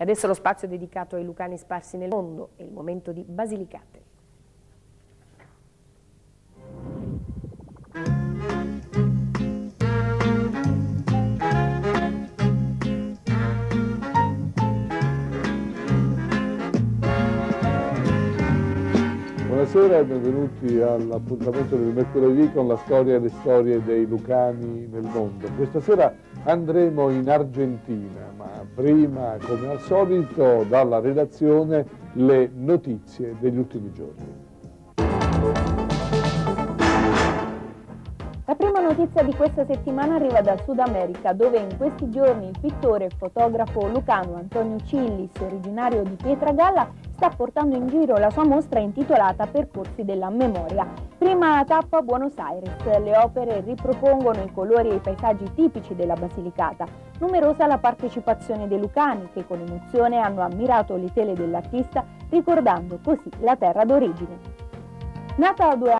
E adesso lo spazio dedicato ai lucani sparsi nel mondo, è il momento di Basilicate. Buonasera e benvenuti all'appuntamento del mercoledì con la storia e le storie dei lucani nel mondo. Questa sera andremo in Argentina, ma prima, come al solito, dalla redazione le notizie degli ultimi giorni. Notizia di questa settimana arriva dal Sud America, dove in questi giorni il pittore e fotografo lucano Antonio Cillis, originario di Pietragalla, sta portando in giro la sua mostra intitolata Percorsi della memoria. Prima tappa Buenos Aires, le opere ripropongono i colori e i paesaggi tipici della Basilicata. Numerosa la partecipazione dei lucani che con emozione hanno ammirato le tele dell'artista ricordando così la terra d'origine. Nata due